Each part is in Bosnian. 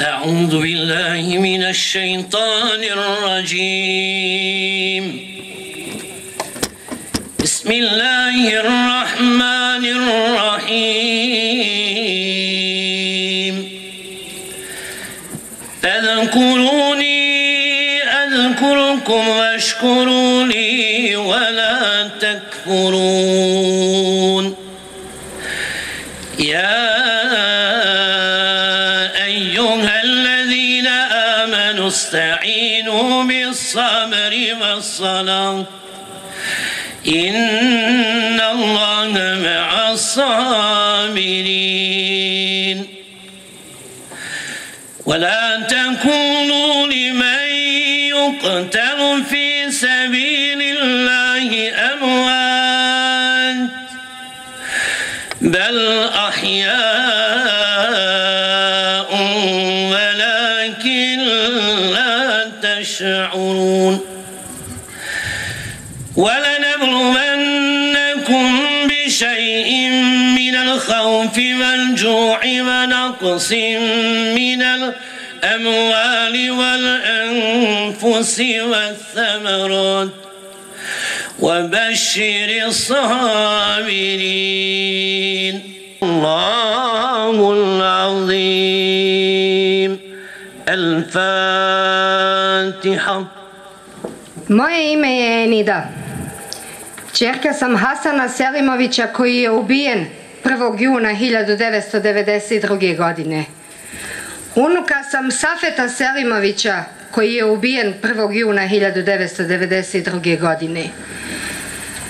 أعوذ بالله من الشيطان الرجيم. بسم الله الرحمن الرحيم. فاذكروني أذكركم واشكروا لي ولا تكفرون. آمنوا استعينوا بالصبر والصلاة. إن الله مع الصابرين. ولا تكونوا لمن يقتل في سبيل الله أموات بل أحياء لا تشعرون ولنبلونكم بشيء من الخوف والجوع ونقص من الأموال والأنفس والثمرات. وبشر الصابرين. الله العظيم. الفاتحة Moje ime je Enida. Čerka sam Hasana Selimovića koji je ubijen 1. juna 1992. godine. Unuka sam Safeta Selimovića koji je ubijen 1. juna 1992. godine.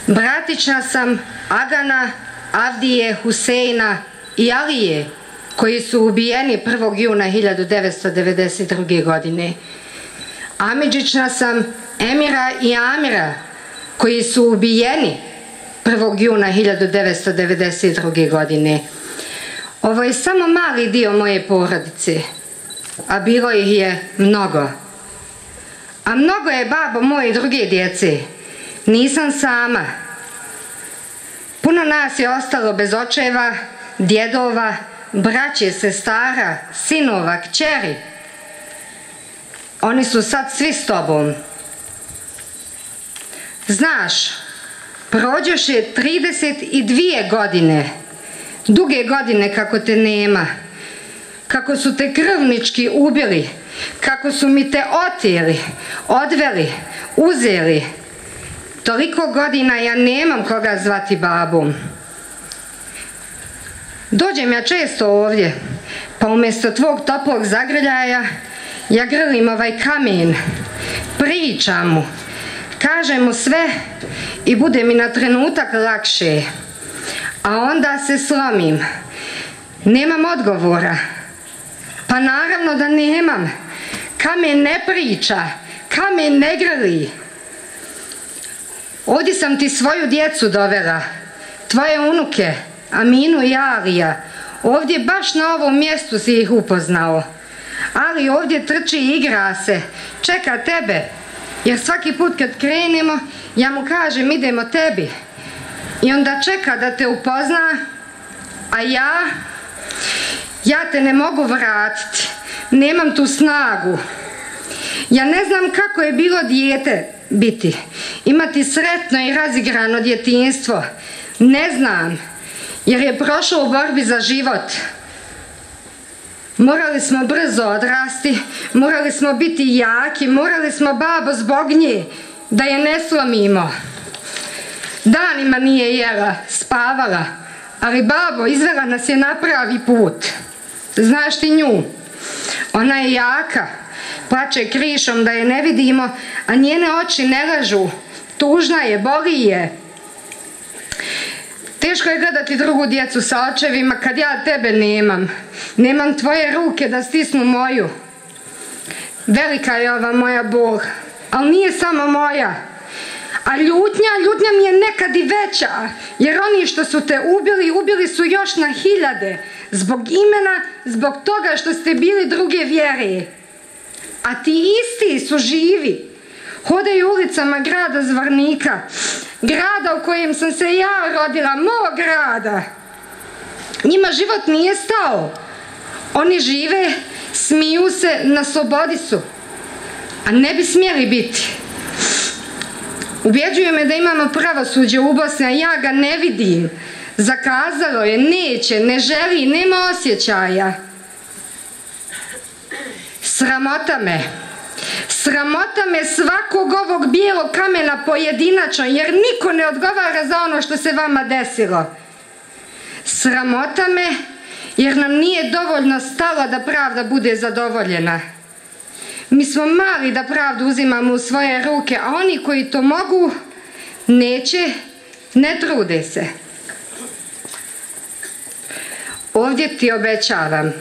Bratična sam Agana, Avdije, Huseina i Alije koji su ubijeni 1. juna 1992. godine. Amidžična sam Emira i Amira koji su ubijeni 1. juna 1992. godine. Ovo je samo mali dio moje porodice, a bilo ih je mnogo. A mnogo je babo moje druge djece. Nisam sama. Puno nas je ostalo bez očeva, djedova, braće, sestara, sinova, kćeri. Oni su sad svi s tobom. Znaš, prođoš je 32 godine, duge godine kako te nema, kako su te krvnički ubili, kako su mi te otijeli, odveli, uzeli. Toliko godina ja nemam koga zvati babom. Dođem ja često ovdje, pa umjesto tvog toplog zagrljaja ja grlim ovaj kamen, pričam mu, kažem mu sve i bude mi na trenutak lakše. A onda se slomim. Nemam odgovora. Pa naravno da nemam. Kamen ne priča, kamen ne grli. Ovdje sam ti svoju djecu dovela, tvoje unuke, Aminu i Alija. Ovdje baš na ovom mjestu si ih upoznao. Ali ovdje trči i igra se, čeka tebe. Jer svaki put kad krenemo, ja mu kažem idemo tebi. I onda čeka da te upozna, a ja, ja te ne mogu vratiti. Nemam tu snagu. Ja ne znam kako je bilo dijete biti. Imati sretno i razigrano djetinstvo. Ne znam. Jer je prošao u borbi za život. Morali smo brzo odrasti, morali smo biti jaki, morali smo babo zbog nje, da je ne slomimo. Danima nije jela, spavala, ali babo izvela nas je na pravi put. Znaš ti nju? Ona je jaka, plače krišom da je ne vidimo, a njene oči ne lažu. Tužna je, boli je. Teško je gledati drugu djecu sa očevima kad ja tebe nemam. Nemam tvoje ruke da stisnu moju. Velika je ova moja bol, ali nije samo moja. A ljutnja, ljutnja mi je nekad i veća, jer oni što su te ubili, ubili su još na hiljade. Zbog imena, zbog toga što ste bili druge vjere. A ti isti su živi. Hodaju ulicama grada Zvarnika, grada u kojem sam se ja rodila, mog grada. Njima život nije stao. Oni žive Smiju se, na slobodi su. A ne bi smjeli biti. Ubjeđuje me da imamo pravosuđe u Bosni, a ja ga ne vidim. Zakazalo je, neće, ne želi, nema osjećaja. Sramota me. Sramota me svakog ovog bijelog kamena pojedinačno, jer niko ne odgovara za ono što se vama desilo. Sramota me, jer nam nije dovoljno stalo da pravda bude zadovoljena. Mi smo mali da pravdu uzimamo u svoje ruke, a oni koji to mogu, neće, ne trude se. Ovdje ti obećavam,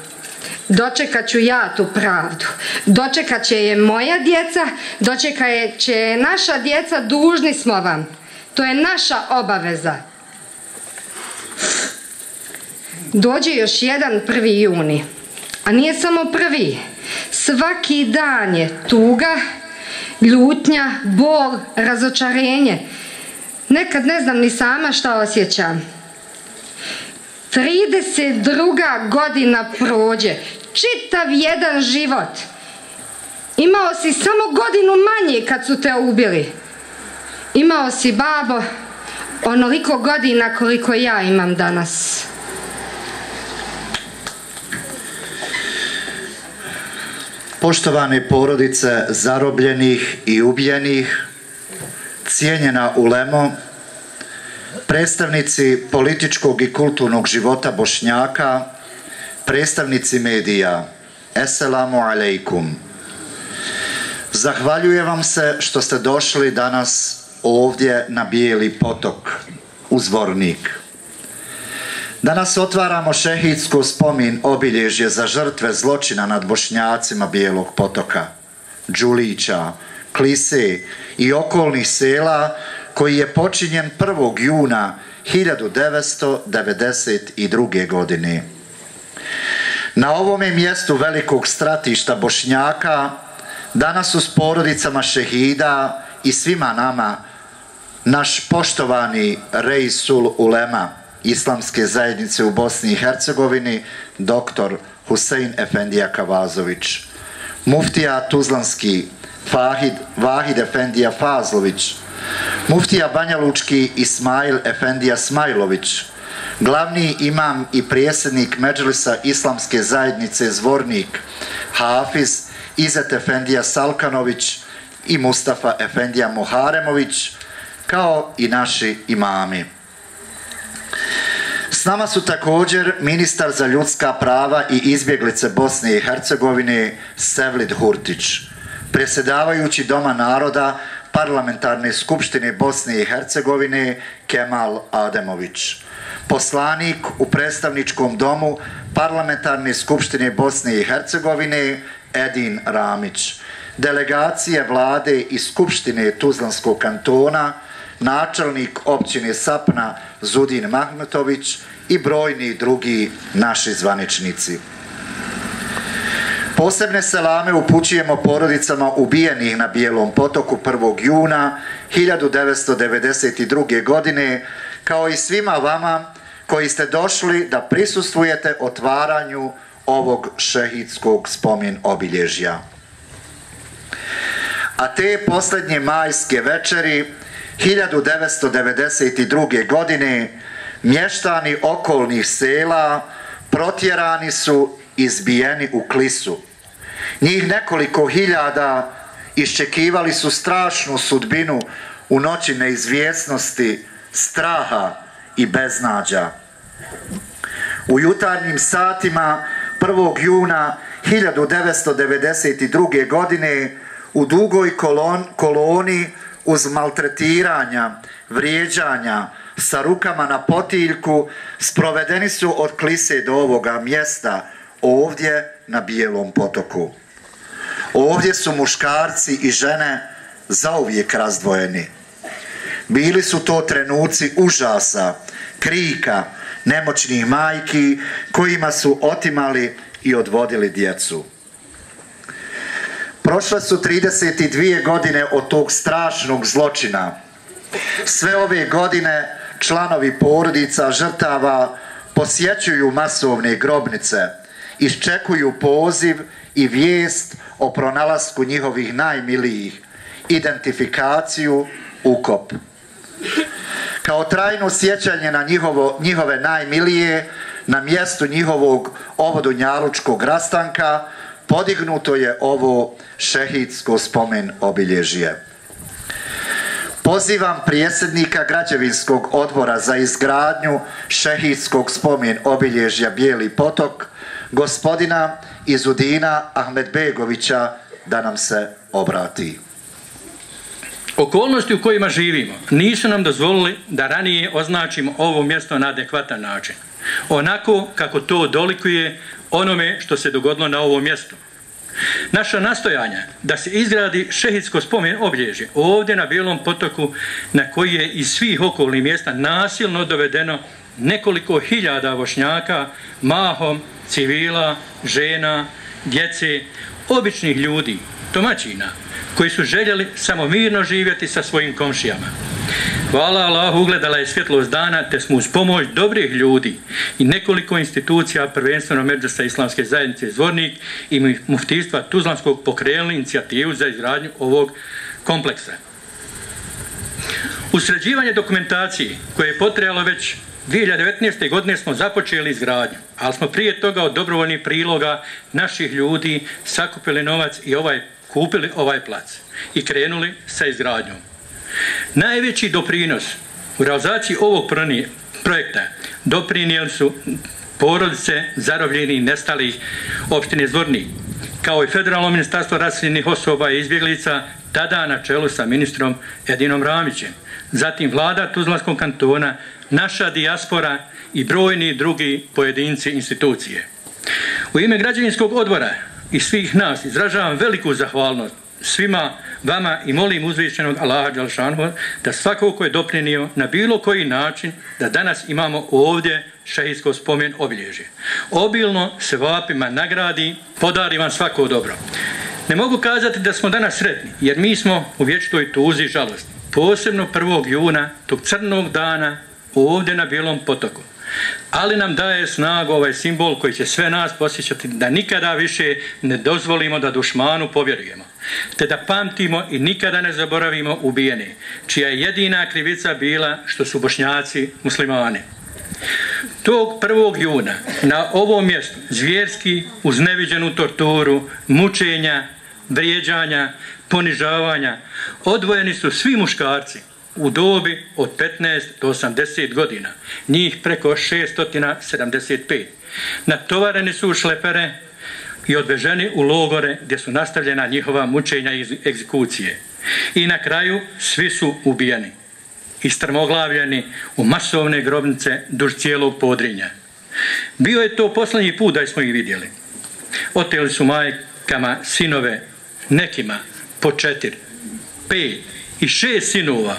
dočekat ću ja tu pravdu. Dočekat će je moja djeca, dočekat će je naša djeca, dužni smo vam. To je naša obaveza. Dođe još jedan prvi juni, a nije samo prvi. Svaki dan je tuga, ljutnja, bol, razočarenje. Nekad ne znam ni sama šta osjećam. 32. godina prođe, čitav jedan život. Imao si samo godinu manje kad su te ubili. Imao si, babo, onoliko godina koliko ja imam danas. Poštovane porodice zarobljenih i ubijenih, cijenjena ulemo, predstavnici političkog i kulturnog života Bošnjaka, predstavnici medija, Esselamu alaikum. Zahvaljujem vam se što ste došli danas ovdje na Bijeli potok, u Zvornik. Danas otvaramo šehidsko spomin obilježje za žrtve zločina nad Bošnjacima Bijelog potoka, Đulića, Klise i okolnih sela koji je počinjen 1. juna 1992. godine. Na ovome mjestu velikog stratišta Bošnjaka danas su s porodicama šehida i svima nama naš poštovani Rejsul Ulema Islamske zajednice u Bosni i Hercegovini, doktor Husein Efendija Kavazović, muftija Tuzlanski Fahid, Vahid Efendija Fazlović, Muftija Banja Lučki Ismail Efendija Smajlović, glavni imam i prijesednik Međlisa Islamske zajednice Zvornik, Hafiz Izet Efendija Salkanović i Mustafa Efendija Muharemović, kao i naši imami. S nama su također ministar za ljudska prava i izbjeglice Bosne i Hercegovine Sevlid Hurtić, presedavajući Doma naroda parlamentarne skupštine Bosne i Hercegovine Kemal Ademović. Poslanik u predstavničkom domu parlamentarne skupštine Bosne i Hercegovine Edin Ramić. Delegacije vlade i skupštine Tuzlanskog kantona, načelnik općine Sapna Zudin Mahmetović i brojni drugi naši zvaničnici. Posebne selame upućujemo porodicama ubijenih na Bijelom potoku 1. juna 1992. godine, kao i svima vama koji ste došli da prisustvujete otvaranju ovog šehidskog spomin obilježja. A te posljednje majske večeri 1992. godine mještani okolnih sela protjerani su izbijeni u klisu. Njih nekoliko hiljada iščekivali su strašnu sudbinu u noći neizvjesnosti, straha i beznađa. U jutarnjim satima 1. juna 1992. godine u dugoj kolon, koloni uz maltretiranja, vrijeđanja, sa rukama na potiljku, sprovedeni su od klise do ovoga mjesta, ovdje na Bijelom potoku. Ovdje su muškarci i žene zauvijek razdvojeni. Bili su to trenuci užasa, krika, nemoćnih majki kojima su otimali i odvodili djecu. Prošle su 32 godine od tog strašnog zločina. Sve ove godine članovi porodica žrtava posjećuju masovne grobnice, iščekuju poziv i vijest o pronalasku njihovih najmilijih, identifikaciju, ukop. Kao trajno sjećanje na njihovo, njihove najmilije, na mjestu njihovog ovodunjalučkog rastanka, podignuto je ovo šehidsko spomen obilježje. Pozivam prijesednika građevinskog odbora za izgradnju šehidskog spomen obilježja Bijeli potok, gospodina Izudina Ahmedbegovića, da nam se obrati. Okolnosti u kojima živimo nisu nam dozvolili da ranije označimo ovo mjesto na adekvatan način. Onako kako to dolikuje onome što se dogodilo na ovom mjestu. Naša nastojanja da se izgradi šehidsko spomen obilježje ovdje na Bijelom potoku na koji je iz svih okolnih mjesta nasilno dovedeno nekoliko hiljada vošnjaka, mahom, civila, žena, djece, običnih ljudi, domaćina, koji su željeli samo mirno živjeti sa svojim komšijama. Hvala Allah, ugledala je svjetlost dana, te smo uz pomoć dobrih ljudi i nekoliko institucija, prvenstveno Međusa Islamske zajednice Zvornik i muftistva Tuzlanskog pokrenuli inicijativu za izradnju ovog kompleksa. Usređivanje dokumentacije koje je potrebalo već 2019. godine smo započeli izgradnju, ali smo prije toga od dobrovoljnih priloga naših ljudi sakupili novac i ovaj kupili ovaj plac i krenuli sa izgradnjom. Najveći doprinos u realizaciji ovog projekta doprinijeli su porodice zarobljeni i nestalih opštine Zvorni, kao i Federalno ministarstvo rasljenih osoba i izbjeglica, tada na čelu sa ministrom Edinom Ramićem, zatim vlada Tuzlanskog kantona, naša dijaspora i brojni drugi pojedinci institucije. U ime građevinskog odbora i svih nas izražavam veliku zahvalnost svima vama i molim uzvišenog Allaha Đalšanova da svako ko je doprinio na bilo koji način da danas imamo ovdje šehijsko spomen obilježje. Obilno se vapima nagradi, podari vam svako dobro. Ne mogu kazati da smo danas sretni, jer mi smo u vječtoj tuzi žalosti. Posebno 1. juna, tog crnog dana, ovdje na Bijelom potoku ali nam daje snagu ovaj simbol koji će sve nas posjećati da nikada više ne dozvolimo da dušmanu povjerujemo, te da pamtimo i nikada ne zaboravimo ubijene, čija je jedina krivica bila što su bošnjaci muslimani. Tog 1. juna na ovom mjestu zvjerski uz neviđenu torturu, mučenja, vrijeđanja, ponižavanja, odvojeni su svi muškarci, u dobi od 15 do 80 godina, njih preko 675. Natovareni su u šlepere i odveženi u logore gdje su nastavljena njihova mučenja i egzekucije. I na kraju svi su ubijeni i strmoglavljeni u masovne grobnice duž cijelog podrinja. Bio je to poslednji put da smo ih vidjeli. Oteli su majkama sinove nekima po četiri, pet i šest sinova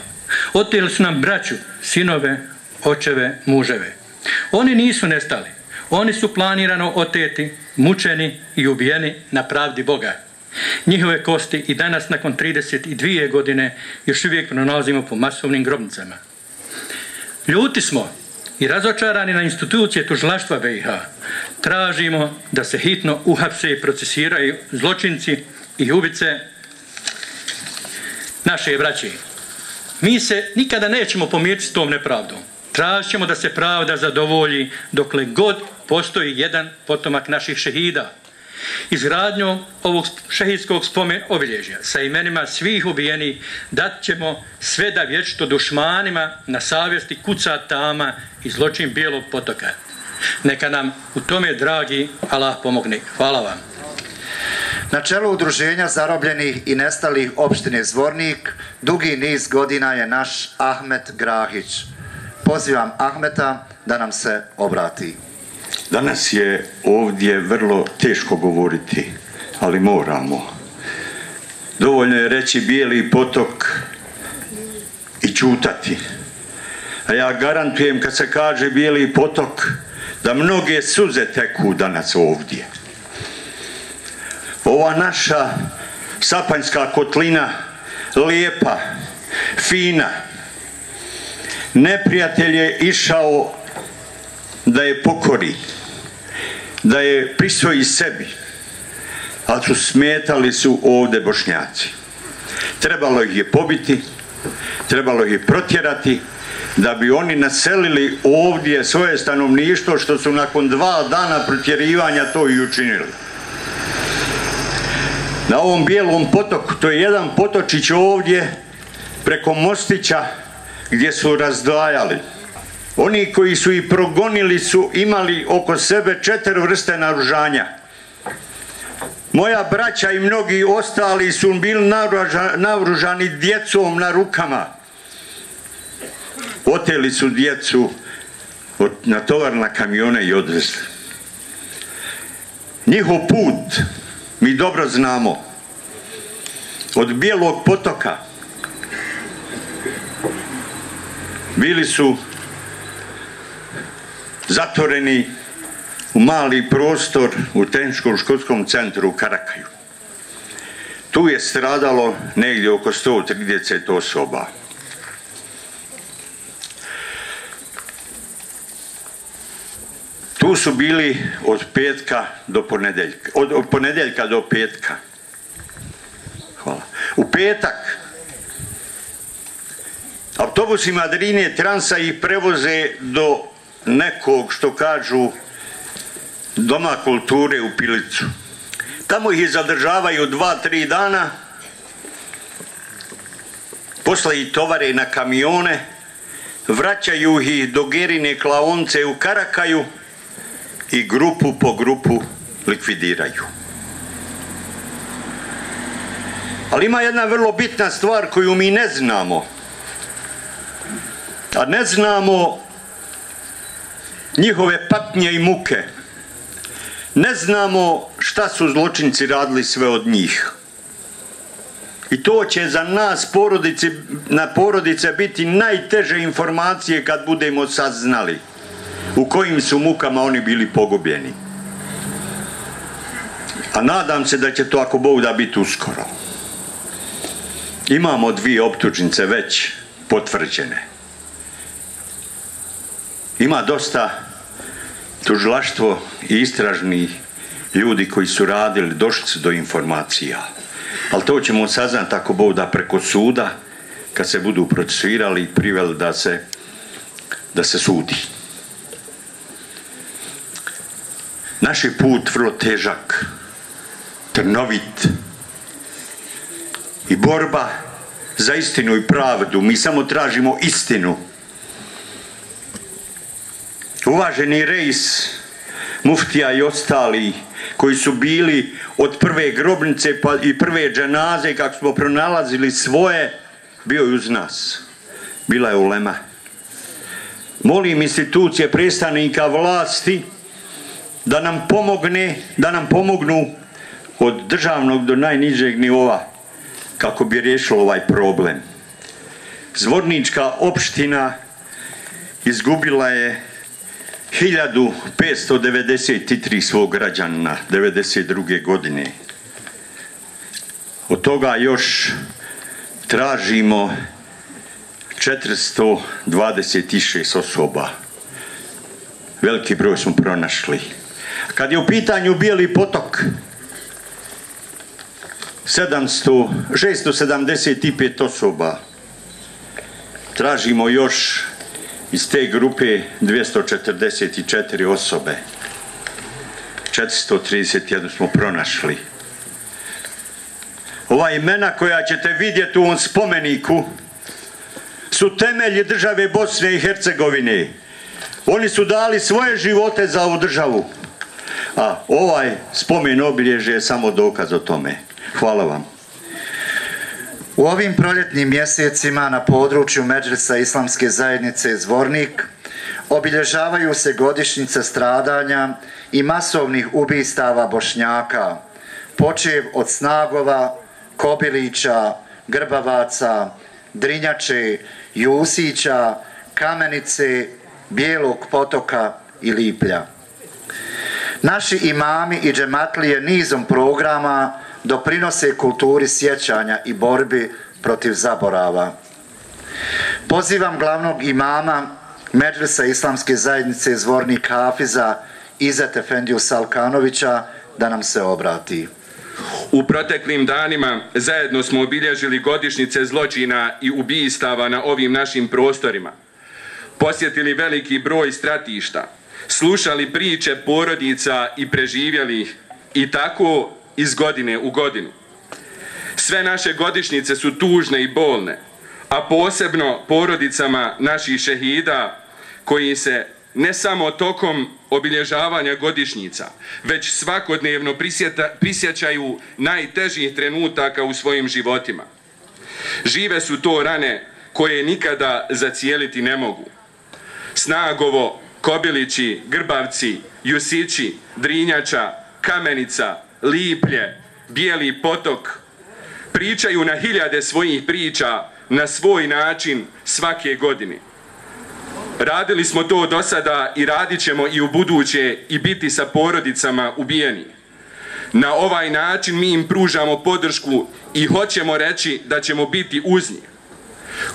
Oteli su nam braću, sinove, očeve, muževe. Oni nisu nestali. Oni su planirano oteti, mučeni i ubijeni na pravdi Boga. Njihove kosti i danas nakon 32 godine još uvijek pronalazimo po masovnim grobnicama. Ljuti smo i razočarani na institucije tužlaštva BiH. Tražimo da se hitno uhapse i procesiraju zločinci i ubice naše braće. Mi se nikada nećemo pomiriti s tom nepravdom. Tražit ćemo da se pravda zadovolji dokle god postoji jedan potomak naših šehida. Izgradnjom ovog šehidskog spomen obilježja sa imenima svih ubijenih dat ćemo sve da vječito dušmanima na savjesti kuca tama i zločin bijelog potoka. Neka nam u tome, dragi, Allah pomogne. Hvala vam. Na čelu udruženja zarobljenih i nestalih opštine Zvornik dugi niz godina je naš Ahmet Grahić. Pozivam Ahmeta da nam se obrati. Danas je ovdje vrlo teško govoriti, ali moramo. Dovoljno je reći bijeli potok i čutati. A ja garantujem kad se kaže bijeli potok da mnoge suze teku danas ovdje ova naša sapanjska kotlina lijepa, fina. Neprijatelj je išao da je pokori, da je prisvoji sebi. a su smetali su ovde bošnjaci. Trebalo ih je pobiti, trebalo ih je protjerati, da bi oni naselili ovdje svoje stanovništvo, što su nakon dva dana protjerivanja to i učinili. Na ovom bijelom potoku, to je jedan potočić ovdje, preko Mostića, gdje su razdvajali. Oni koji su i progonili su imali oko sebe četiri vrste naružanja. Moja braća i mnogi ostali su bili naružani djecom na rukama. Oteli su djecu na tovar na kamione i odvezli. Njihov put mi dobro znamo. Od Bijelog potoka bili su zatvoreni u mali prostor u tehničkom školskom centru u Karakaju. Tu je stradalo negdje oko 130 osoba. Tu su bili od petka do ponedeljka, od, od ponedeljka do petka. Hvala. U petak autobusi Madrine Transa ih prevoze do nekog, što kažu, doma kulture u Pilicu. Tamo ih zadržavaju dva, tri dana, posle ih tovare na kamione, vraćaju ih do Gerine klaonce u Karakaju i grupu po grupu likvidiraju. Ali ima jedna vrlo bitna stvar koju mi ne znamo. A ne znamo njihove patnje i muke. Ne znamo šta su zločinci radili sve od njih. I to će za nas porodice, na porodice biti najteže informacije kad budemo saznali u kojim su mukama oni bili pogubljeni. A nadam se da će to ako Bog da biti uskoro. Imamo dvije optučnice već potvrđene. Ima dosta tužilaštvo i istražni ljudi koji su radili, došli su do informacija. Ali to ćemo saznati ako Bog da preko suda, kad se budu procesirali i priveli da se, da se sudi. Naš je put vrlo težak, trnovit i borba za istinu i pravdu. Mi samo tražimo istinu. Uvaženi rejs, muftija i ostali koji su bili od prve grobnice pa i prve dženaze kako smo pronalazili svoje, bio je uz nas. Bila je ulema. Molim institucije predstavnika vlasti da nam pomogne, da nam pomognu od državnog do najnižeg nivoa kako bi riješilo ovaj problem. Zvornička opština izgubila je 1593 svog građana 92. godine. Od toga još tražimo 426 osoba. Veliki broj smo pronašli. Kad je u pitanju Bijeli potok, 700, 675 osoba. Tražimo još iz te grupe 244 osobe. 431 smo pronašli. Ova imena koja ćete vidjeti u ovom spomeniku su temelji države Bosne i Hercegovine. Oni su dali svoje živote za ovu državu. A ovaj spomen obilježje je samo dokaz o tome. Hvala vam. U ovim proljetnim mjesecima na području Međrisa Islamske zajednice Zvornik obilježavaju se godišnjice stradanja i masovnih ubistava Bošnjaka, počev od Snagova, Kobilića, Grbavaca, Drinjače, Jusića, Kamenice, Bijelog potoka i Liplja. Naši imami i džematlije nizom programa doprinose kulturi sjećanja i borbi protiv zaborava. Pozivam glavnog imama Medresa Islamske zajednice Zvornik Hafiza Izet Efendiju Salkanovića da nam se obrati. U proteklim danima zajedno smo obilježili godišnjice zločina i ubijstava na ovim našim prostorima. Posjetili veliki broj stratišta, slušali priče porodica i preživjeli ih i tako iz godine u godinu. Sve naše godišnjice su tužne i bolne, a posebno porodicama naših šehida koji se ne samo tokom obilježavanja godišnjica, već svakodnevno prisjeta, prisjećaju najtežih trenutaka u svojim životima. Žive su to rane koje nikada zacijeliti ne mogu. Snagovo, Kobilići, Grbavci, Jusići, Drinjača, Kamenica, Liplje, Bijeli potok, pričaju na hiljade svojih priča na svoj način svake godine. Radili smo to do sada i radit ćemo i u buduće i biti sa porodicama ubijeni. Na ovaj način mi im pružamo podršku i hoćemo reći da ćemo biti uz njih.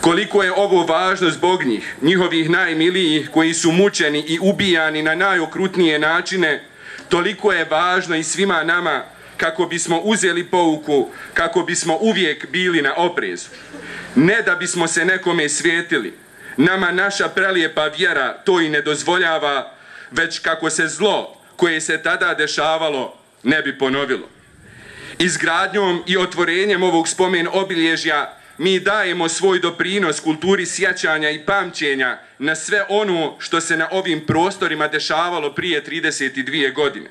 Koliko je ovo važno zbog njih, njihovih najmilijih koji su mučeni i ubijani na najokrutnije načine, toliko je važno i svima nama kako bismo uzeli pouku, kako bismo uvijek bili na oprezu. Ne da bismo se nekome svijetili, nama naša prelijepa vjera to i ne dozvoljava, već kako se zlo koje se tada dešavalo ne bi ponovilo. Izgradnjom i otvorenjem ovog spomen obilježja mi dajemo svoj doprinos kulturi sjećanja i pamćenja na sve ono što se na ovim prostorima dešavalo prije 32 godine.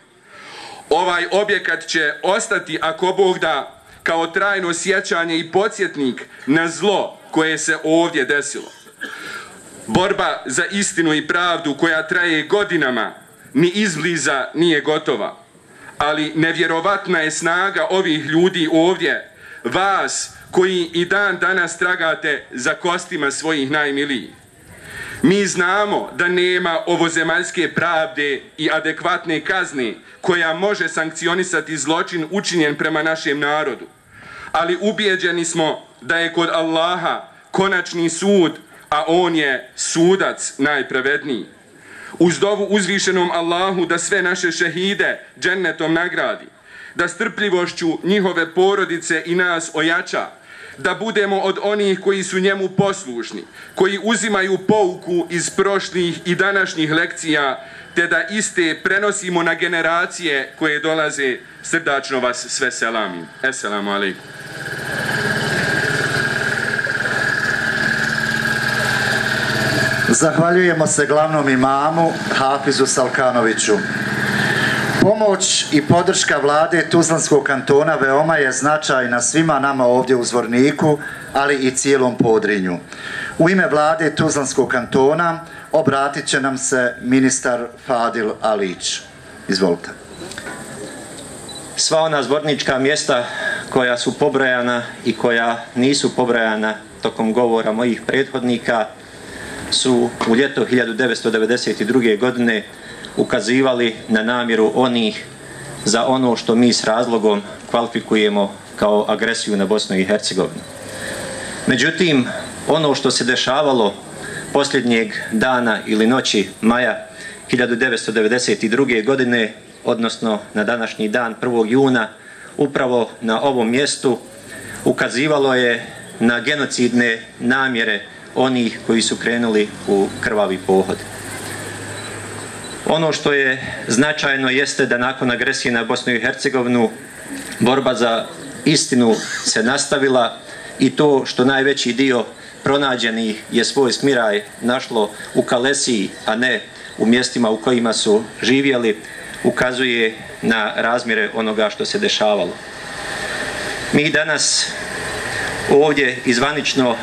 Ovaj objekat će ostati, ako Bog da, kao trajno sjećanje i podsjetnik na zlo koje se ovdje desilo. Borba za istinu i pravdu koja traje godinama ni izbliza nije gotova. Ali nevjerovatna je snaga ovih ljudi ovdje, vas koji i dan danas tragate za kostima svojih najmilijih. Mi znamo da nema ovozemaljske pravde i adekvatne kazne koja može sankcionisati zločin učinjen prema našem narodu. Ali ubijeđeni smo da je kod Allaha konačni sud, a on je sudac najpravedniji. Uz dovu uzvišenom Allahu da sve naše šehide džennetom nagradi, da strpljivošću njihove porodice i nas ojača, da budemo od onih koji su njemu poslušni, koji uzimaju pouku iz prošlih i današnjih lekcija, te da iste prenosimo na generacije koje dolaze srdačno vas sve selamim. Esselamu alaikum. Zahvaljujemo se glavnom imamu Hafizu Salkanoviću. Pomoć i podrška vlade Tuzlanskog kantona veoma je značajna svima nama ovdje u Zvorniku, ali i cijelom podrinju. U ime vlade Tuzlanskog kantona obratit će nam se ministar Fadil Alić. Izvolite. Sva ona zvornička mjesta koja su pobrajana i koja nisu pobrajana tokom govora mojih prethodnika su u ljeto 1992. godine ukazivali na namjeru onih za ono što mi s razlogom kvalifikujemo kao agresiju na Bosnu i Hercegovinu. Međutim, ono što se dešavalo posljednjeg dana ili noći maja 1992. godine, odnosno na današnji dan 1. juna, upravo na ovom mjestu ukazivalo je na genocidne namjere onih koji su krenuli u krvavi pohod. Ono što je značajno jeste da nakon agresije na Bosnu i Hercegovinu borba za istinu se nastavila i to što najveći dio pronađeni je svoj smiraj našlo u Kalesiji, a ne u mjestima u kojima su živjeli, ukazuje na razmjere onoga što se dešavalo. Mi danas ovdje izvanično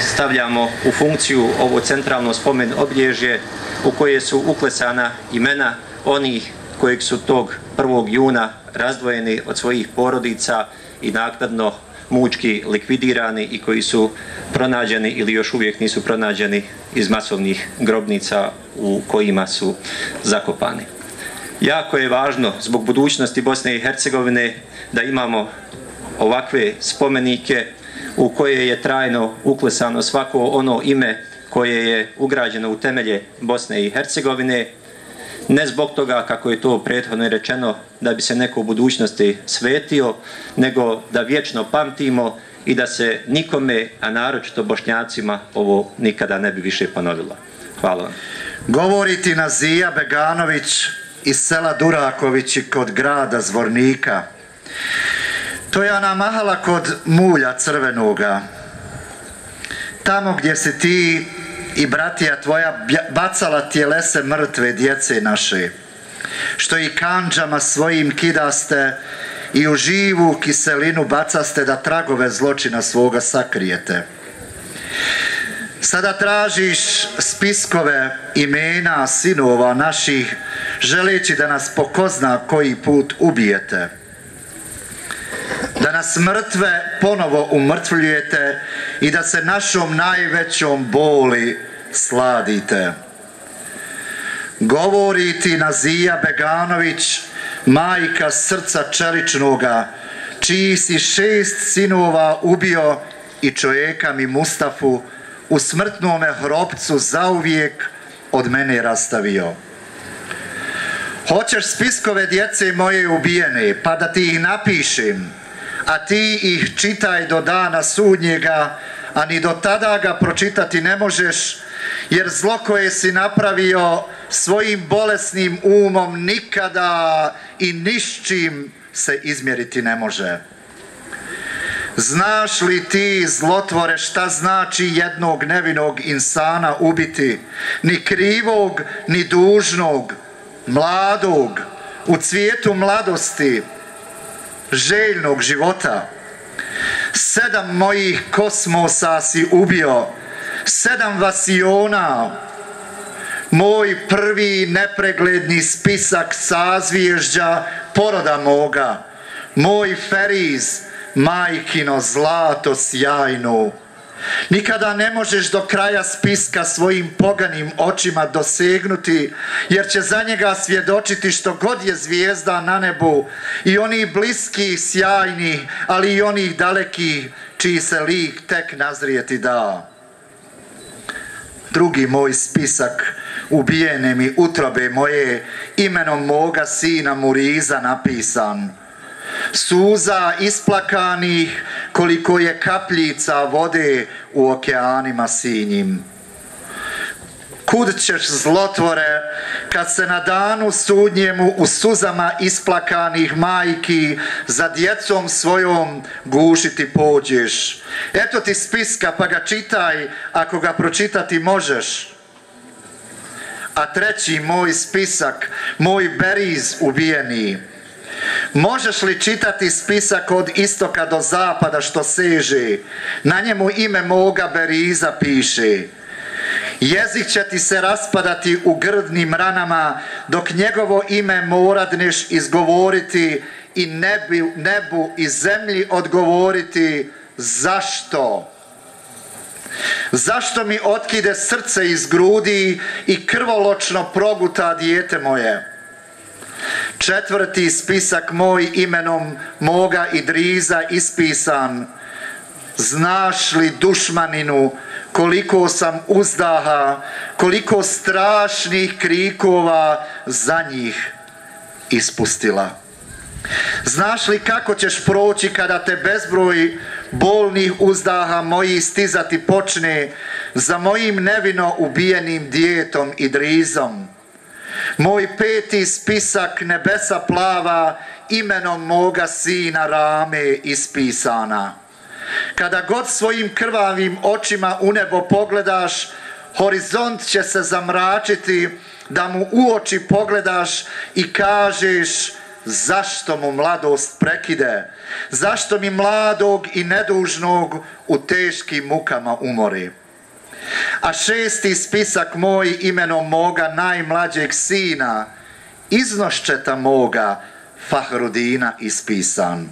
stavljamo u funkciju ovo centralno spomen obilježje u koje su uklesana imena onih kojeg su tog 1. juna razdvojeni od svojih porodica i naknadno mučki likvidirani i koji su pronađeni ili još uvijek nisu pronađeni iz masovnih grobnica u kojima su zakopani. Jako je važno zbog budućnosti Bosne i Hercegovine da imamo ovakve spomenike u koje je trajno uklesano svako ono ime koje je ugrađeno u temelje Bosne i Hercegovine, ne zbog toga kako je to prethodno rečeno da bi se neko u budućnosti svetio, nego da vječno pamtimo i da se nikome, a naročito bošnjacima, ovo nikada ne bi više ponovilo. Hvala vam. Govoriti Nazija Beganović iz sela Durakovići kod grada Zvornika. To je ona mahala kod mulja crvenoga. Tamo gdje si ti i bratija tvoja bacala tjelese mrtve djece naše, što i kanđama svojim kidaste i u živu kiselinu bacaste da tragove zločina svoga sakrijete. Sada tražiš spiskove imena sinova naših, želeći da nas pokozna koji put ubijete. Da nas mrtve ponovo umrtvljujete i da se našom najvećom boli sladite. Govori ti Nazija Beganović, majka srca čeličnoga, čiji si šest sinova ubio i čovjeka mi Mustafu u smrtnome hrobcu zauvijek od mene rastavio. Hoćeš spiskove djece moje ubijene, pa da ti ih napišem, a ti ih čitaj do dana sudnjega, a ni do tada ga pročitati ne možeš, jer zlo koje si napravio svojim bolesnim umom nikada i nišćim se izmjeriti ne može. Znaš li ti, zlotvore, šta znači jednog nevinog insana ubiti? Ni krivog, ni dužnog, mladog, u cvijetu mladosti, željnog života. Sedam mojih kosmosa si ubio, sedam vasiona, moj prvi nepregledni spisak sazvježđa poroda moga, moj feriz, majkino zlato sjajno. Nikada ne možeš do kraja spiska svojim poganim očima dosegnuti, jer će za njega svjedočiti što god je zvijezda na nebu i oni bliski, sjajni, ali i oni daleki, čiji se lik tek nazrijeti da. Drugi moj spisak ubijene mi utrobe moje imenom moga sina Muriza napisan – suza isplakanih koliko je kapljica vode u okeanima sinjim. Kud ćeš zlotvore kad se na danu sudnjemu u suzama isplakanih majki za djecom svojom gušiti pođeš? Eto ti spiska pa ga čitaj ako ga pročitati možeš. A treći moj spisak, moj beriz ubijeni, Možeš li čitati spisak od istoka do zapada što seže? Na njemu ime moga Beriza piše. Jezik će ti se raspadati u grdnim ranama, dok njegovo ime moradneš izgovoriti i nebu, nebu i zemlji odgovoriti zašto? Zašto mi otkide srce iz grudi i krvoločno proguta dijete moje? Četvrti spisak moj imenom moga Idriza ispisan. Znaš li dušmaninu koliko sam uzdaha, koliko strašnih krikova za njih ispustila. Znaš li kako ćeš proći kada te bezbroj bolnih uzdaha moji stizati počne za mojim nevino ubijenim dijetom i drizom? Moj peti spisak nebesa plava imenom moga sina Rame ispisana. Kada god svojim krvavim očima u nebo pogledaš, horizont će se zamračiti da mu u oči pogledaš i kažeš zašto mu mladost prekide, zašto mi mladog i nedužnog u teškim mukama umori. A šesti spisak moj imenom moga najmlađeg sina, iznoščeta moga, Fahrudina ispisan.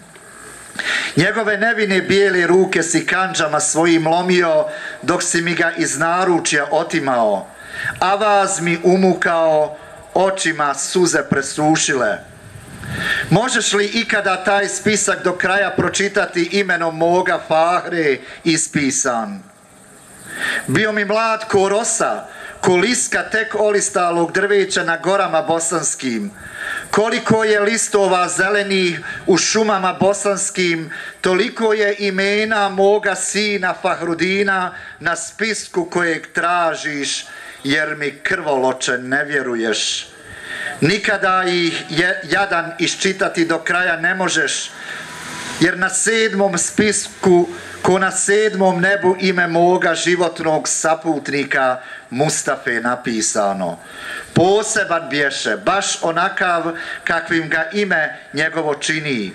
Njegove nevine bijele ruke si kanđama svojim lomio, dok si mi ga iz naručja otimao, a vaz mi umukao, očima suze presušile. Možeš li ikada taj spisak do kraja pročitati imenom moga Fahre ispisan? Bio mi mlad ko rosa, kuliska tek olistalog drveća na gorama bosanskim, koliko je listova zelenih u šumama bosanskim, toliko je imena moga sina Fahrudina na spisku kojeg tražiš, jer mi krvoloče ne vjeruješ. Nikada ih jadan iščitati do kraja ne možeš, jer na sedmom spisku, ko na sedmom nebu ime moga životnog saputnika Mustafe napisano. Poseban bješe, baš onakav kakvim ga ime njegovo čini.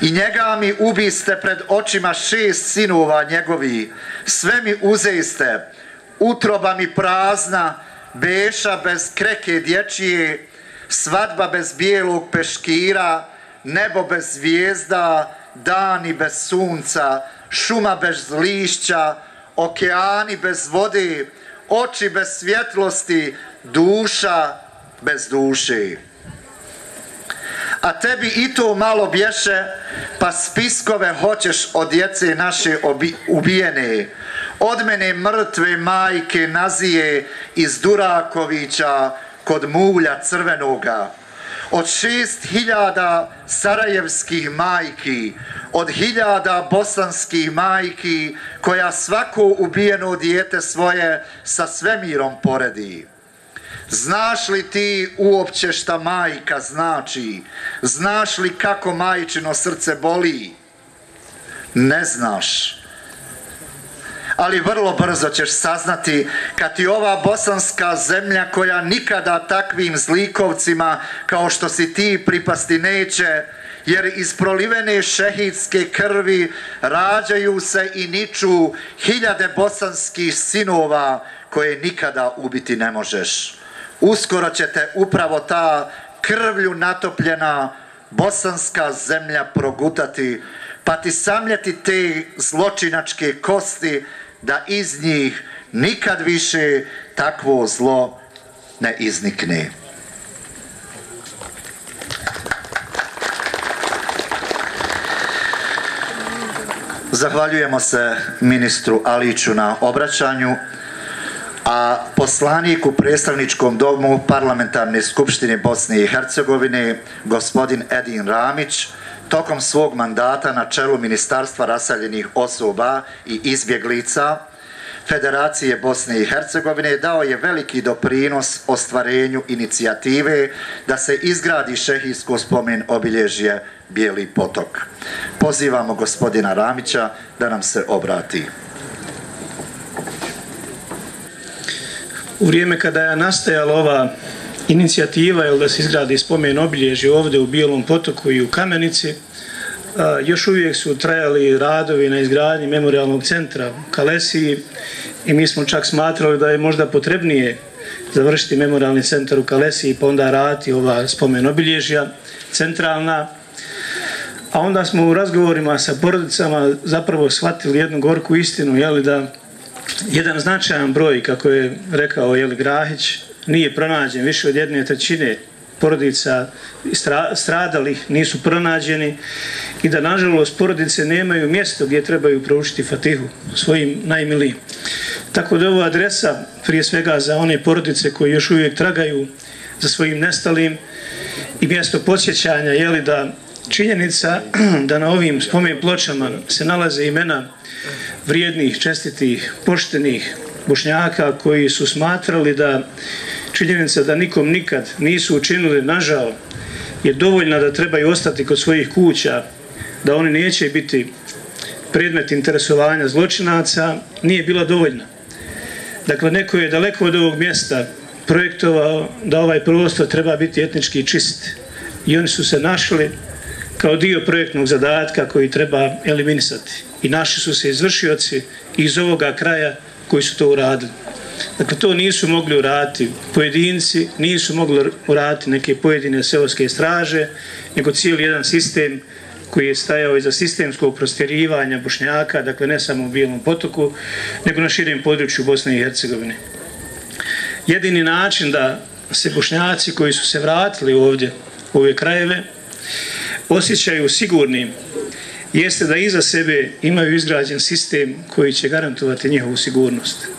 I njega mi ubiste pred očima šest sinova njegovi, sve mi uzeiste, utroba mi prazna, beša bez kreke dječije, svadba bez bijelog peškira, nebo bez zvijezda, dani bez sunca, šuma bez lišća, okeani bez vode, oči bez svjetlosti, duša bez duše. A tebi i to malo bješe, pa spiskove hoćeš od djece naše ubijene, od mene mrtve majke nazije iz Durakovića kod mulja crvenoga, od šest hiljada sarajevskih majki, od hiljada bosanskih majki, koja svako ubijeno dijete svoje sa svemirom poredi. Znaš li ti uopće šta majka znači? Znaš li kako majčino srce boli? Ne znaš ali vrlo brzo ćeš saznati kad ti ova bosanska zemlja koja nikada takvim zlikovcima kao što si ti pripasti neće, jer iz prolivene šehidske krvi rađaju se i niču hiljade bosanskih sinova koje nikada ubiti ne možeš. Uskoro će te upravo ta krvlju natopljena bosanska zemlja progutati, pa ti samljati te zločinačke kosti da iz njih nikad više takvo zlo ne iznikne. Zahvaljujemo se ministru Aliću na obraćanju, a poslanik u predstavničkom domu Parlamentarne skupštine Bosne i Hercegovine, gospodin Edin Ramić, tokom svog mandata na čelu Ministarstva raseljenih osoba i izbjeglica Federacije Bosne i Hercegovine dao je veliki doprinos ostvarenju inicijative da se izgradi šehijsko spomen obilježje Bijeli potok. Pozivamo gospodina Ramića da nam se obrati. U vrijeme kada je nastajala ova inicijativa je da se izgradi spomen obilježje ovdje u Bijelom potoku i u Kamenici. Još uvijek su trajali radovi na izgradnji memorialnog centra u Kalesiji i mi smo čak smatrali da je možda potrebnije završiti memorialni centar u Kalesiji pa onda raditi ova spomen obilježja centralna. A onda smo u razgovorima sa porodicama zapravo shvatili jednu gorku istinu, jeli da jedan značajan broj, kako je rekao Jeli Grahić, nije pronađen više od jedne trećine porodica stradalih nisu pronađeni i da nažalost porodice nemaju mjesto gdje trebaju proučiti fatihu svojim najmilijim. Tako da ova adresa prije svega za one porodice koji još uvijek tragaju za svojim nestalim i mjesto podsjećanja je li da činjenica da na ovim spomen pločama se nalaze imena vrijednih, čestitih, poštenih bošnjaka koji su smatrali da činjenica da nikom nikad nisu učinili nažal je dovoljna da trebaju ostati kod svojih kuća, da oni neće biti predmet interesovanja zločinaca, nije bila dovoljna. Dakle, neko je daleko od ovog mjesta projektovao da ovaj prostor treba biti etnički čist. I oni su se našli kao dio projektnog zadatka koji treba eliminisati. I naši su se izvršioci iz ovoga kraja koji su to uradili. Dakle, to nisu mogli uraditi pojedinci, nisu mogli uraditi neke pojedine seoske straže, nego cijeli jedan sistem koji je stajao iza sistemskog prostjerivanja Bošnjaka, dakle ne samo u Bijelom potoku, nego na širem području Bosne i Hercegovine. Jedini način da se Bošnjaci koji su se vratili ovdje, u ove krajeve, osjećaju sigurnim, jeste da iza sebe imaju izgrađen sistem koji će garantovati njihovu sigurnost.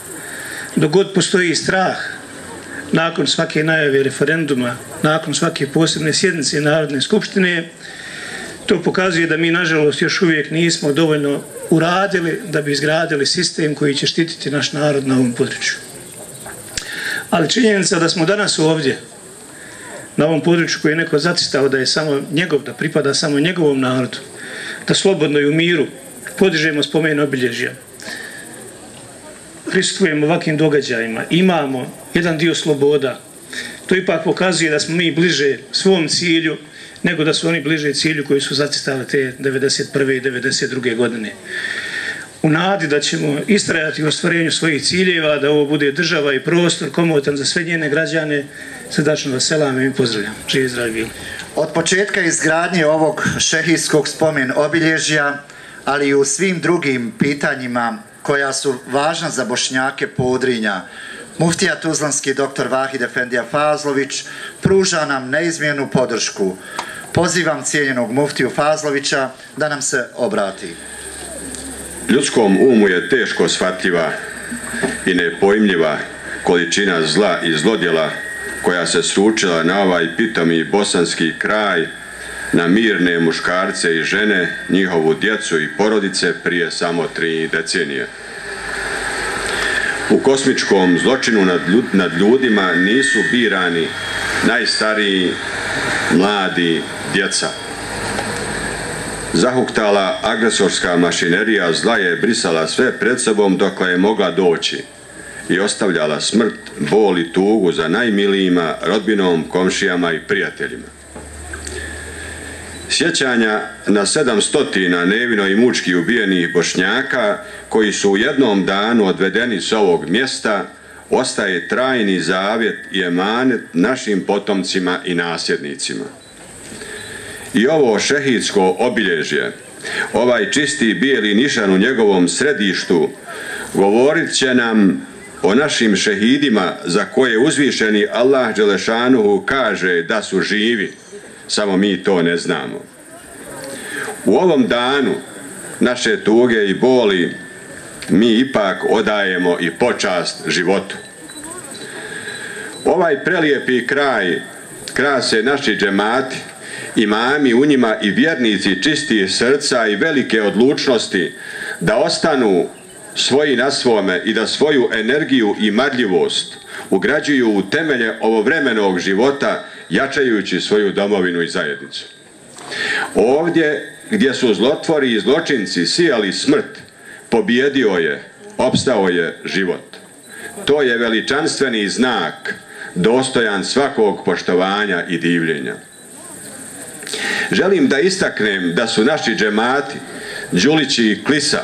Dogod postoji strah nakon svake najave referenduma, nakon svake posebne sjednice Narodne skupštine, to pokazuje da mi, nažalost, još uvijek nismo dovoljno uradili da bi izgradili sistem koji će štititi naš narod na ovom području. Ali činjenica da smo danas ovdje, na ovom području koji je neko zacistao da je samo njegov, da pripada samo njegovom narodu, da slobodno i u miru podižemo spomen obilježja, pristupujemo ovakvim događajima, imamo jedan dio sloboda, to ipak pokazuje da smo mi bliže svom cilju nego da su oni bliže cilju koji su zacitali te 91. i 92. godine. U nadi da ćemo istrajati u ostvarenju svojih ciljeva, da ovo bude država i prostor komotan za sve njene građane, srdačno vas selam i pozdravljam. Živi zdravi bili. Od početka izgradnje ovog šehijskog spomen obilježja, ali i u svim drugim pitanjima koja su važna za bošnjake podrinja, Muftija Tuzlanski dr. Vahid Efendija Fazlović pruža nam neizmjenu podršku. Pozivam cijenjenog muftiju Fazlovića da nam se obrati. Ljudskom umu je teško shvatljiva i nepojmljiva količina zla i zlodjela koja se sručila na ovaj pitomi bosanski kraj, na mirne muškarce i žene, njihovu djecu i porodice prije samo tri decenije. U kosmičkom zločinu nad ljudima nisu birani najstariji, mladi, djeca. Zahuktala agresorska mašinerija zla je brisala sve pred sobom dokle je mogla doći i ostavljala smrt, bol i tugu za najmilijima, rodbinom, komšijama i prijateljima. Sjećanja na sedamstotina nevino i mučki ubijenih bošnjaka koji su u jednom danu odvedeni s ovog mjesta ostaje trajni zavjet i emanet našim potomcima i nasljednicima. I ovo šehidsko obilježje, ovaj čisti bijeli nišan u njegovom središtu, govorit će nam o našim šehidima za koje uzvišeni Allah Đelešanuhu kaže da su živi, samo mi to ne znamo. U ovom danu naše tuge i boli mi ipak odajemo i počast životu. Ovaj prelijepi kraj krase naši džemati, imami u njima i vjernici čistih srca i velike odlučnosti da ostanu svoji na svome i da svoju energiju i marljivost ugrađuju u temelje ovovremenog života jačajući svoju domovinu i zajednicu. Ovdje gdje su zlotvori i zločinci sijali smrt, pobjedio je, opstao je život. To je veličanstveni znak, dostojan svakog poštovanja i divljenja. Želim da istaknem da su naši džemati, Đulići i Klisa,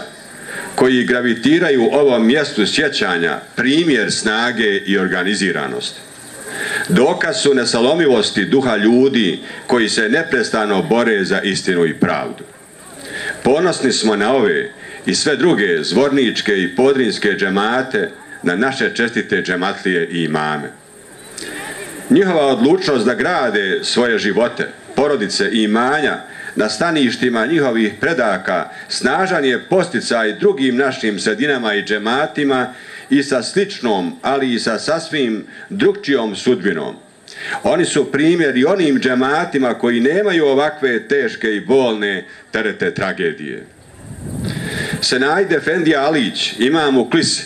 koji gravitiraju ovom mjestu sjećanja, primjer snage i organiziranosti. Dokaz su nesalomivosti duha ljudi koji se neprestano bore za istinu i pravdu. Ponosni smo na ove i sve druge zvorničke i podrinske džemate, na naše čestite džematlije i imame. Njihova odlučnost da grade svoje živote, porodice i imanja na staništima njihovih predaka snažan je posticaj drugim našim sredinama i džematima i sa sličnom, ali i sa sasvim drugčijom sudbinom. Oni su primjer i onim džematima koji nemaju ovakve teške i bolne terete tragedije. Senaj Defendija Alić, imam u Klisi,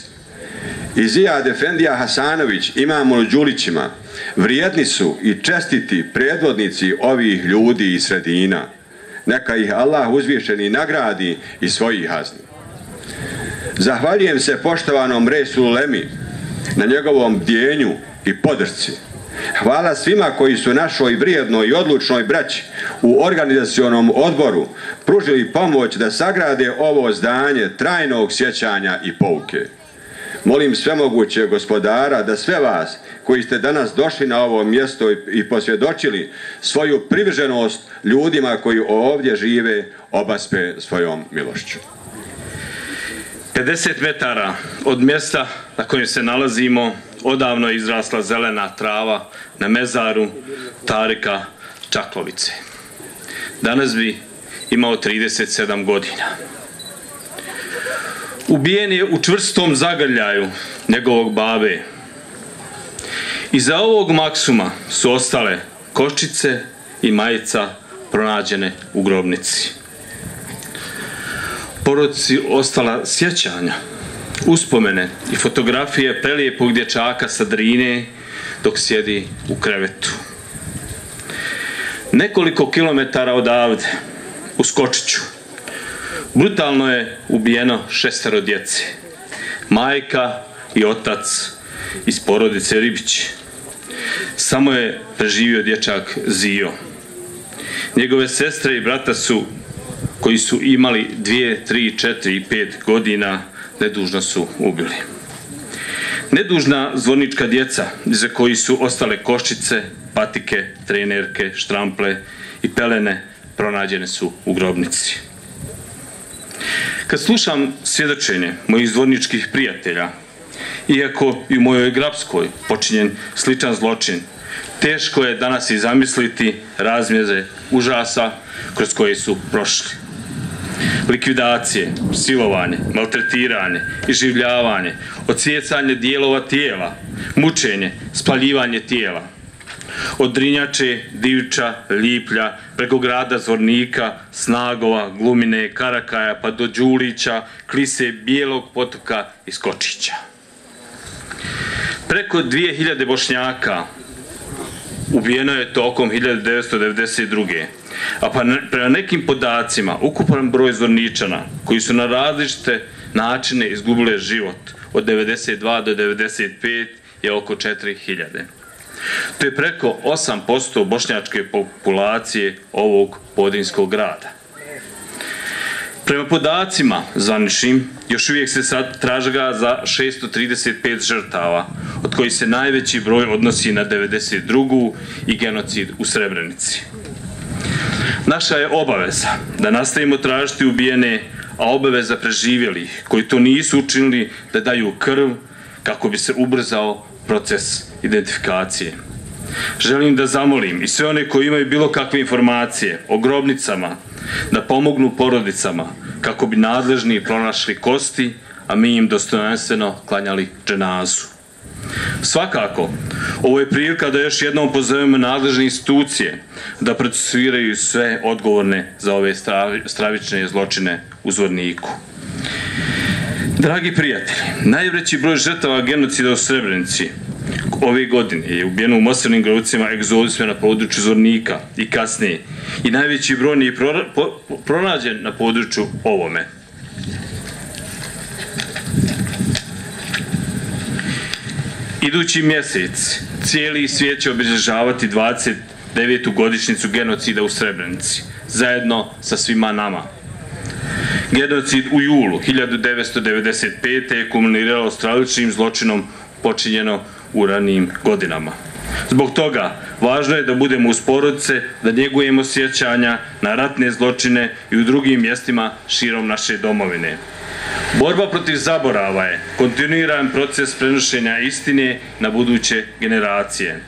i Zija Defendija Hasanović, imamo u Đulićima, vrijedni su i čestiti predvodnici ovih ljudi i sredina. Neka ih Allah uzvišeni nagradi i svojih hazni. Zahvaljujem se poštovanom Resu Lemi na njegovom djenju i podršci. Hvala svima koji su našoj vrijednoj i odlučnoj braći u organizacijonom odboru pružili pomoć da sagrade ovo zdanje trajnog sjećanja i pouke. Molim svemoguće gospodara da sve vas koji ste danas došli na ovo mjesto i posvjedočili svoju privrženost ljudima koji ovdje žive obaspe svojom milošću. 50 metara od mjesta na kojem se nalazimo odavno je izrasla zelena trava na mezaru Tarika Čaklovice. Danas bi imao 37 godina. Ubijen je u čvrstom zagrljaju njegovog babe. Iza ovog maksuma su ostale koščice i majica pronađene u grobnici. Porodici ostala sjećanja, uspomene i fotografije prelijepog dječaka sa drine dok sjedi u krevetu. Nekoliko kilometara odavde, u Skočiću, brutalno je ubijeno šestero djece. Majka i otac iz porodice Ribić. Samo je preživio dječak Zio. Njegove sestre i brata su, koji su imali dvije, tri, četiri i pet godina, nedužno su ubili. Nedužna zvornička djeca, za koji su ostale koščice, patike, trenerke, štrample i pelene, pronađene su u grobnici. Kad slušam svjedočenje mojih zvorničkih prijatelja, iako i u mojoj grabskoj počinjen sličan zločin, teško je danas i zamisliti razmjeze užasa kroz koje su prošli. Likvidacije, silovanje, maltretiranje, iživljavanje, ocijecanje dijelova tijela, mučenje, spaljivanje tijela – od Drinjače, Divča, Liplja, preko grada Zvornika, Snagova, Glumine, Karakaja, pa do Đulića, Klise, Bijelog potoka i Skočića. Preko 2000 bošnjaka ubijeno je tokom 1992. A pa prema nekim podacima, ukupan broj Zorničana koji su na različite načine izgubile život od 92 do 95 je oko 4000. To je preko 8% bošnjačke populacije ovog podinskog grada. Prema podacima zvaničnim, još uvijek se sad traža za 635 žrtava, od kojih se najveći broj odnosi na 92. i genocid u Srebrenici. Naša je obaveza da nastavimo tražiti ubijene, a obaveza preživjelih, koji to nisu učinili da daju krv kako bi se ubrzao proces identifikacije. Želim da zamolim i sve one koji imaju bilo kakve informacije o grobnicama da pomognu porodicama kako bi nadležni pronašli kosti, a mi im dostojanstveno klanjali dženazu. Svakako, ovo je prilika da još jednom pozovemo nadležne institucije da procesuiraju sve odgovorne za ove stravične zločine u Zvorniku. Dragi prijatelji, najveći broj žrtava genocida u Srebrenici ove godine je ubijeno u masovnim grovcima egzodisme na području Zornika i kasnije. I najveći broj je pronađen na području ovome. Idući mjesec cijeli svijet će obilježavati 29. godišnicu genocida u Srebrenici, zajedno sa svima nama. Genocid u julu 1995. je kumulirao stravičnim zločinom počinjeno u ranijim godinama. Zbog toga, važno je da budemo uz porodice, da njegujemo sjećanja na ratne zločine i u drugim mjestima širom naše domovine. Borba protiv zaborava je kontinuiran proces prenošenja istine na buduće generacije.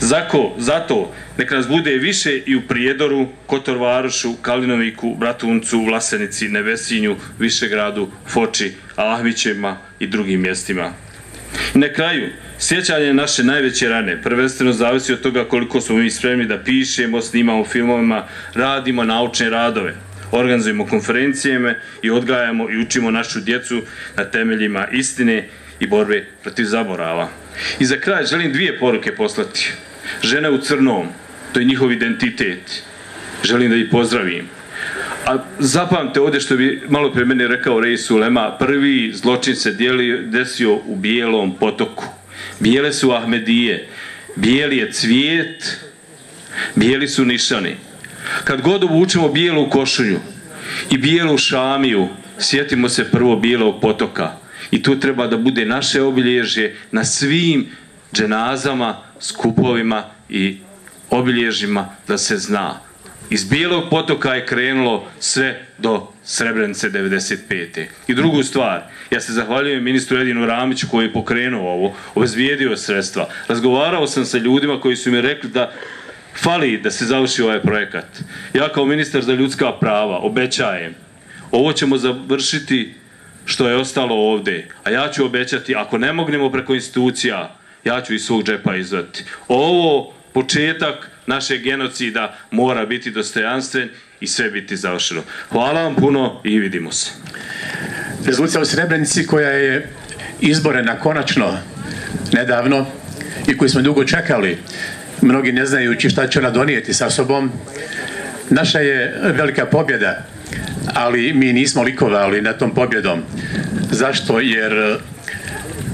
Zako, zato nek nas bude više i u Prijedoru, Kotorvarušu, Kalinoviku, Bratuncu, Vlasenici, Nevesinju, Višegradu, Foči, Ahmićima i drugim mjestima. I na kraju, sjećanje naše najveće rane prvenstveno zavisi od toga koliko smo mi spremni da pišemo, snimamo filmovima, radimo naučne radove, organizujemo konferencijeme i odgajamo i učimo našu djecu na temeljima istine i borbe protiv zaborava. I za kraj želim dvije poruke poslati. Žene u crnom, to je njihov identitet. Želim da ih pozdravim. A zapamte ovdje što bi malo pre mene rekao Reis Ulema, prvi zločin se dijelio, desio u Bijelom potoku. Bijele su Ahmedije, bijeli je cvijet, bijeli su nišani. Kad god obučemo bijelu košulju i bijelu šamiju, sjetimo se prvo bijelog potoka. I tu treba da bude naše obilježje na svim dženazama, skupovima i obilježjima da se zna. Iz Bijelog potoka je krenulo sve do Srebrenice 95. I drugu stvar, ja se zahvaljujem ministru Edinu Ramiću koji je pokrenuo ovo, obezvijedio sredstva. Razgovarao sam sa ljudima koji su mi rekli da fali da se završi ovaj projekat. Ja kao ministar za ljudska prava obećajem, ovo ćemo završiti što je ostalo ovde. A ja ću obećati, ako ne mognemo preko institucija, ja ću iz svog džepa izvati. Ovo početak našeg genocida mora biti dostojanstven i sve biti završeno. Hvala vam puno i vidimo se. Rezolucija u Srebrenici koja je izborena konačno nedavno i koju smo dugo čekali, mnogi ne znajući šta će ona donijeti sa sobom, naša je velika pobjeda, ali mi nismo likovali na tom pobjedom. Zašto? Jer e,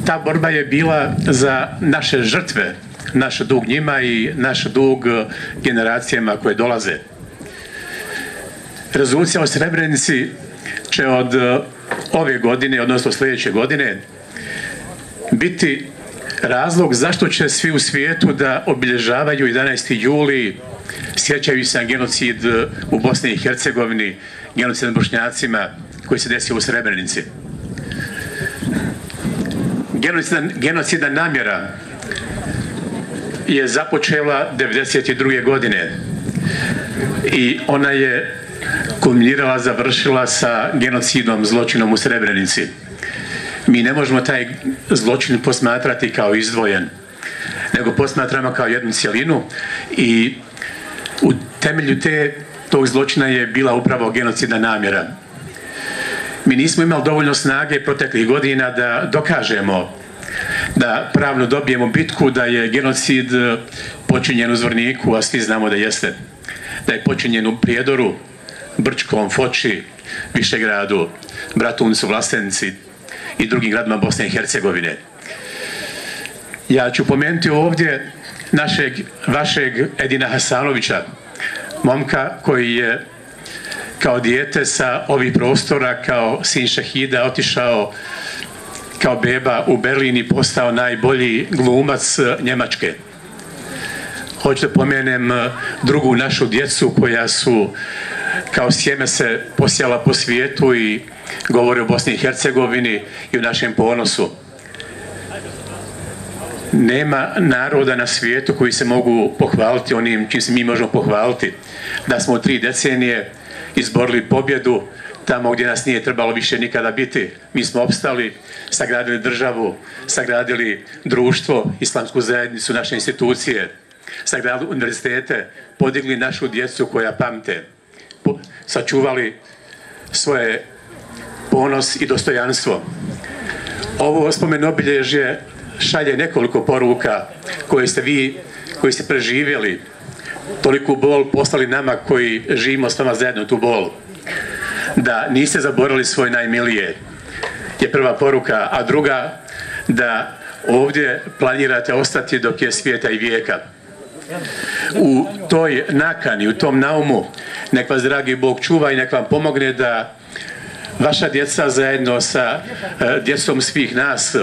ta borba je bila za naše žrtve, naš dug njima i naš dug generacijama koje dolaze. Rezolucija o Srebrenici će od e, ove godine, odnosno sljedeće godine, biti razlog zašto će svi u svijetu da obilježavaju 11. juli, sjećaju se na genocid u Bosni i Hercegovini, genocid na Bošnjacima koji se desio u Srebrenici. Genocida, genocida namjera je započela 92. godine i ona je kulminirala, završila sa genocidom, zločinom u Srebrenici. Mi ne možemo taj zločin posmatrati kao izdvojen, nego posmatramo kao jednu cijelinu i u temelju te, tog zločina je bila upravo genocidna namjera. Mi nismo imali dovoljno snage proteklih godina da dokažemo da pravno dobijemo bitku da je genocid e, počinjen u Zvorniku, a svi znamo da jeste. Da je počinjen u Prijedoru, Brčkom, Foči, Višegradu, Bratuncu, Vlastenici i drugim gradima Bosne i Hercegovine. Ja ću pomenuti ovdje našeg, vašeg Edina Hasanovića, momka koji je kao dijete sa ovih prostora, kao sin šahida, otišao kao beba u Berlin i postao najbolji glumac e, Njemačke. Hoću da pomenem e, drugu našu djecu koja su kao sjeme se posjela po svijetu i govori o Bosni i Hercegovini i u našem ponosu. Nema naroda na svijetu koji se mogu pohvaliti onim čim se mi možemo pohvaliti. Da smo u tri decenije izborili pobjedu tamo gdje nas nije trebalo više nikada biti. Mi smo opstali, sagradili državu, sagradili društvo, islamsku zajednicu, naše institucije, sagradili univerzitete, podigli našu djecu koja pamte sačuvali svoje ponos i dostojanstvo. Ovo ospomen obilježje šalje nekoliko poruka koje ste vi, koji ste preživjeli, toliko bol poslali nama koji živimo s vama zajedno tu bol. Da niste zaborali svoj najmilije je prva poruka, a druga da ovdje planirate ostati dok je svijeta i vijeka u toj nakani, u tom naumu, nek vas dragi Bog čuva i nek vam pomogne da vaša djeca zajedno sa e, djecom svih nas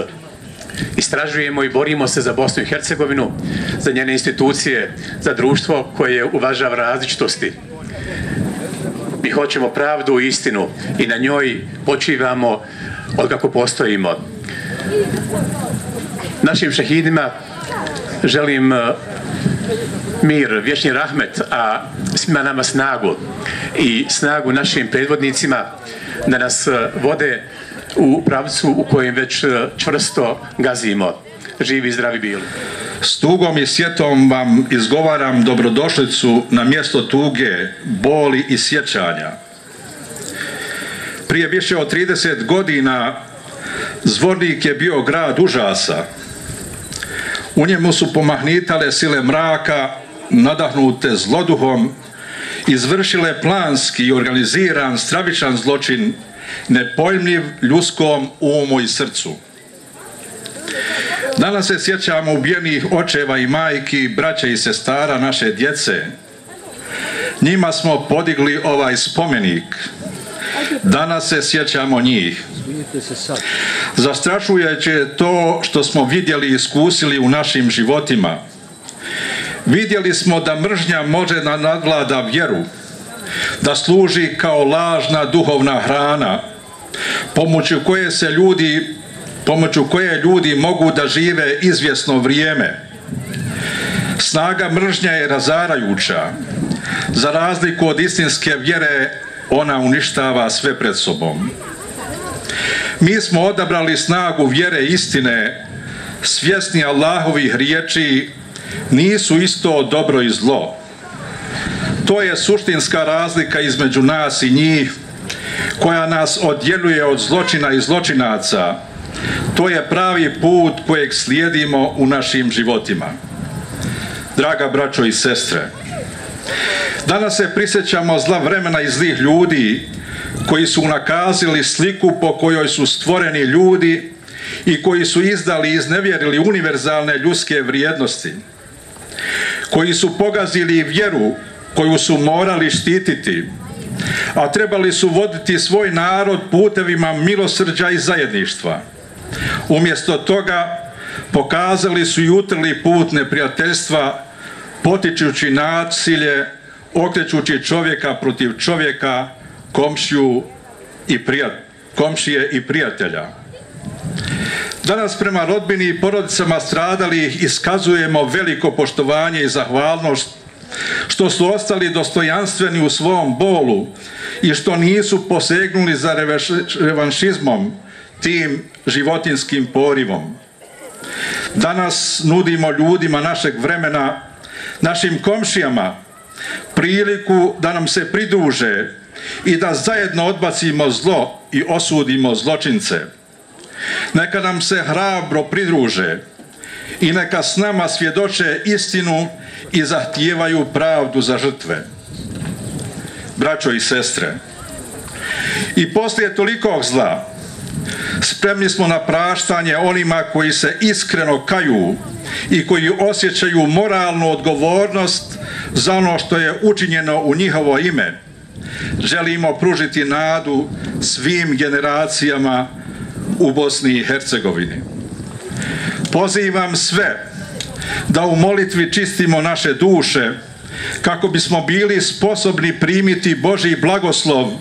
istražujemo i borimo se za Bosnu i Hercegovinu, za njene institucije, za društvo koje uvažava različitosti. Mi hoćemo pravdu i istinu i na njoj počivamo od kako postojimo. Našim šehidima želim e, mir, vječni rahmet, a svima nama snagu i snagu našim predvodnicima da nas e, vode u pravcu u kojem već e, čvrsto gazimo. Živi i zdravi bili. S tugom i sjetom vam izgovaram dobrodošlicu na mjesto tuge, boli i sjećanja. Prije više od 30 godina Zvornik je bio grad užasa. U njemu su pomahnitale sile mraka, nadahnute zloduhom, izvršile planski i organiziran stravičan zločin nepojmljiv ljudskom umu i srcu. Danas se sjećamo ubijenih očeva i majki, braća i sestara naše djece. Njima smo podigli ovaj spomenik. Danas se sjećamo njih. Zastrašujuće to što smo vidjeli i iskusili u našim životima. Vidjeli smo da mržnja može da nadvlada vjeru, da služi kao lažna duhovna hrana, pomoću koje se ljudi pomoću koje ljudi mogu da žive izvjesno vrijeme. Snaga mržnja je razarajuća. Za razliku od istinske vjere, ona uništava sve pred sobom. Mi smo odabrali snagu vjere istine, svjesni Allahovih riječi, nisu isto dobro i zlo. To je suštinska razlika između nas i njih, koja nas odjeljuje od zločina i zločinaca. To je pravi put kojeg slijedimo u našim životima. Draga braćo i sestre, danas se prisjećamo zla vremena i zlih ljudi koji su nakazili sliku po kojoj su stvoreni ljudi i koji su izdali i iznevjerili univerzalne ljudske vrijednosti, koji su pogazili vjeru koju su morali štititi, a trebali su voditi svoj narod putevima milosrđa i zajedništva. Umjesto toga pokazali su i utrli put neprijateljstva, potičući nasilje, okrećući čovjeka protiv čovjeka, komšiju i prijat, komšije i prijatelja. Danas prema rodbini i porodicama stradalih iskazujemo veliko poštovanje i zahvalnost što su ostali dostojanstveni u svom bolu i što nisu posegnuli za revanšizmom tim životinskim porivom. Danas nudimo ljudima našeg vremena, našim komšijama, priliku da nam se pridruže i da zajedno odbacimo zlo i osudimo zločince. Neka nam se hrabro pridruže i neka s nama svjedoče istinu i zahtijevaju pravdu za žrtve. Braćo i sestre, i poslije tolikog zla, spremni smo na praštanje onima koji se iskreno kaju i koji osjećaju moralnu odgovornost za ono što je učinjeno u njihovo ime. Želimo pružiti nadu svim generacijama u Bosni i Hercegovini. Pozivam sve da u molitvi čistimo naše duše kako bismo bili sposobni primiti Boži blagoslov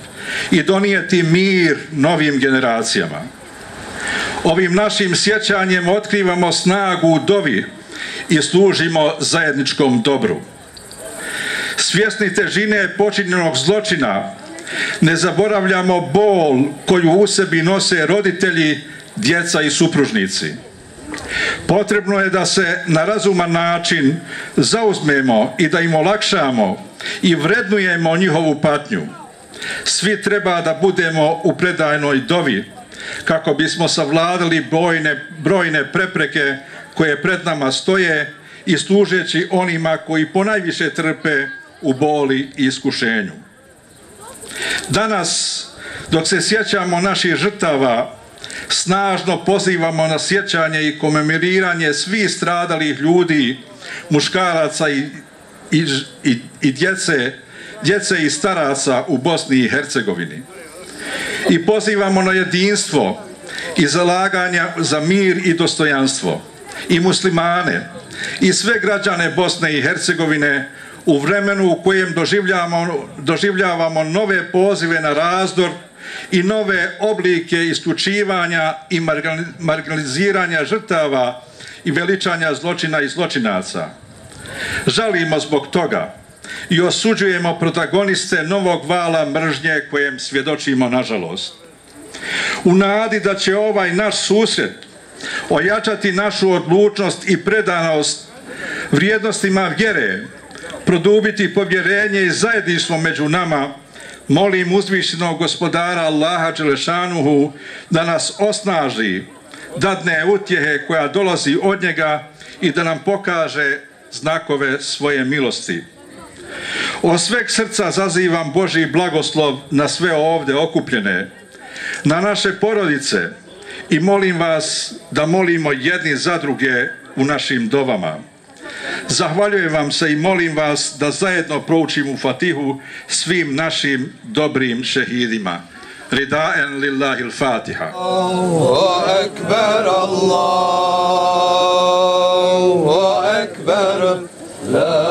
i donijeti mir novim generacijama. Ovim našim sjećanjem otkrivamo snagu u dovi i služimo zajedničkom dobru. Svjesni težine počinjenog zločina, ne zaboravljamo bol koju u sebi nose roditelji, djeca i supružnici. Potrebno je da se na razuman način zauzmemo i da im olakšamo i vrednujemo njihovu patnju. Svi treba da budemo u predajnoj dovi kako bismo savladali brojne, brojne prepreke koje pred nama stoje i služeći onima koji ponajviše trpe u boli i iskušenju. Danas, dok se sjećamo naših žrtava, snažno pozivamo na sjećanje i komemoriranje svih stradalih ljudi, muškaraca i, i, i, i djece, djece i staraca u Bosni i Hercegovini. I pozivamo na jedinstvo i zalaganja za mir i dostojanstvo i muslimane i sve građane Bosne i Hercegovine u vremenu u kojem doživljavamo, doživljavamo nove pozive na razdor i nove oblike isključivanja i marginaliziranja žrtava i veličanja zločina i zločinaca. Žalimo zbog toga i osuđujemo protagoniste novog vala mržnje kojem svjedočimo nažalost. U nadi da će ovaj naš susret ojačati našu odlučnost i predanost vrijednostima vjere, produbiti povjerenje i zajedništvo među nama, molim uzvišenog gospodara Allaha Đelešanuhu da nas osnaži, dadne utjehe koja dolazi od njega i da nam pokaže znakove svoje milosti. O sveg srca zazivam Boži blagoslov na sve ovde okupljene, na naše porodice i molim vas da molimo jedni za druge u našim dovama. Zahvaljujem vam se i molim vas da zajedno proučimo u Fatihu svim našim dobrim šehidima. Ridaen lillahi l-Fatiha. Allahu akbar, Allahu akbar, la